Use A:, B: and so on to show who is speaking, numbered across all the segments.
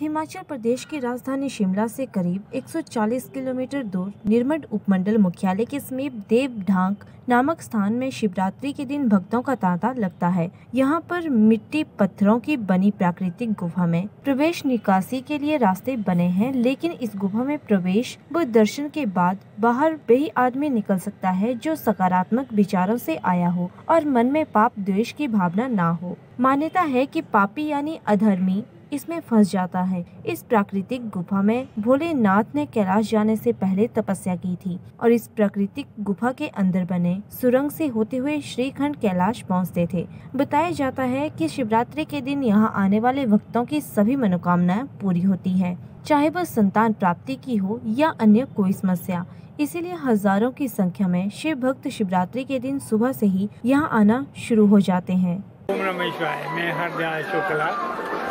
A: हिमाचल प्रदेश की राजधानी शिमला से करीब 140 किलोमीटर दूर निर्मड उपमंडल मुख्यालय के समीप देव ढांक नामक स्थान में शिवरात्रि के दिन भक्तों का तांता लगता है। यहाँ पर मिट्टी पत्थरों की बनी प्राकृतिक गुफा में प्रवेश निकासी के लिए रास्ते बने हैं, लेकिन इस गुफा में प्रवेश व दर्शन के बाद बाहर वही आदमी निकल सकता है जो सकारात्मक विचारों से आया हो और मन में पाप द्वेष की भावना ना हो। मान्यता है कि पापी यानी अधर्मी इसमें फंस जाता है। इस प्राकृतिक गुफा में भोलेनाथ ने कैलाश जाने से पहले तपस्या की थी और इस प्राकृतिक गुफा के अंदर बने सुरंग से होते हुए श्रीखंड कैलाश पहुँचते थे। बताया जाता है कि शिवरात्रि के दिन यहाँ आने वाले भक्तों की सभी मनोकामनाएँ पूरी होती है। चाहे वह संतान प्राप्ति की हो या अन्य कोई समस्या, इसीलिए हज़ारों की संख्या में शिव भक्त शिवरात्रि के दिन सुबह से ही यहाँ आना शुरू हो जाते हैं।
B: ओम नमः शिवाय मैं हरदयाल शुक्ला,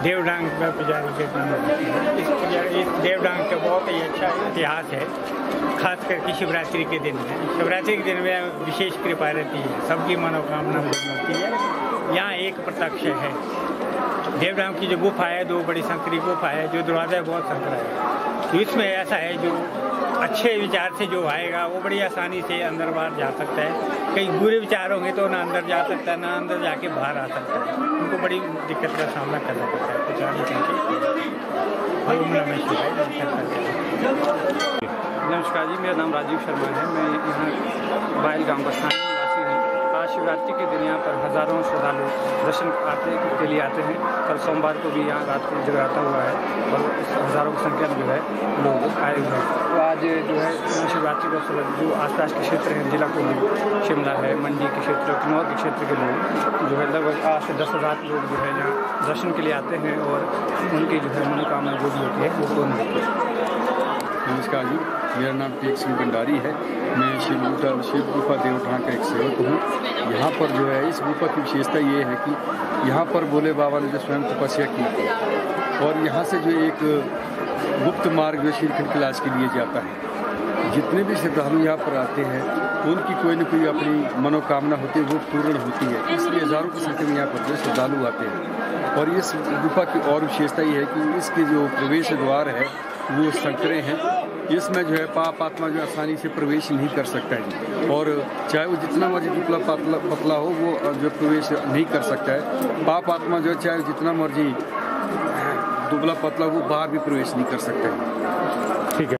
B: देवडांग का पुजारी के इस पुजारी इस देवडांग का बहुत ही अच्छा इतिहास है खास करके शिवरात्रि के दिन में। शिवरात्रि के दिन में विशेष कृपा रहती है, सबकी मनोकामना पूर्ण होती है। यहाँ एक प्रत्यक्ष है। देवडांग की जो गुफा है, दो बड़ी संकरी गुफा है, जो दरवाज़ा है बहुत संकरा है। तो इसमें ऐसा है, जो अच्छे विचार से जो आएगा, वो बड़ी आसानी से अंदर बाहर जा सकता है। कई बुरे विचार होंगे तो ना अंदर जा सकता है, ना अंदर जाके बाहर आ सकता है। उनको बड़ी दिक्कत का सामना करना पड़ता है। कुछ नहीं करके
C: नमस्कार जी, मेरा नाम राजीव शर्मा है। मैं यहाँ बाइल गाँव का स्थानीय निवासी हूँ आज शिवरात्रि के दिन यहाँ पर हज़ारों श्रद्धालु दर्शन आते के लिए आते हैं। कल सोमवार को भी यहाँ रात को जगराता हुआ है और हज़ारों की संख्या में जो है लोग आए हुए हैं। तो आज जो है शिवरात्रि का अवसर जो आसपास के क्षेत्र हैं, जिला कुल्लू शिमला है, मंडी के क्षेत्र, किन्नौर के क्षेत्र के लोग जो है लगभग आठ से दस हज़ार लोग जो है यहाँ दर्शन के लिए आते हैं और उनकी जो है मनोकामना जो भी होती है, वो पूर्ण होती है।
D: नमस्कार जी, मेरा नाम टेक सिंह भंडारी है। मैं शिव गुफा शिव गुफा देवठा का एक सेवक हूँ। यहाँ पर जो है, इस गुफा की विशेषता ये है कि यहाँ पर भोले बाबा ने जो स्वयं तपस्या की और यहाँ से जो एक गुप्त मार्ग जो श्रीखंड कैलाश के लिए जाता है। जितने भी श्रद्धालु यहाँ पर आते हैं उनकी कोई न कोई अपनी मनोकामना होती है, वो पूर्ण होती है। इसलिए हज़ारों की संख्या में यहाँ पर जो श्रद्धालु आते हैं। और इस गुफा की और विशेषता ये है कि इसके जो प्रवेश द्वार है, वो संकरे हैं। इसमें जो है पाप आत्मा जो आसानी से प्रवेश नहीं कर सकता है। और चाहे वो जितना मर्ज़ी दुबला पतला पतला हो, वो जो प्रवेश नहीं कर सकता है। पाप आत्मा जो है चाहे जितना मर्ज़ी दुबला पतला वो बाहर भी प्रवेश नहीं कर सकता है।
B: ठीक है।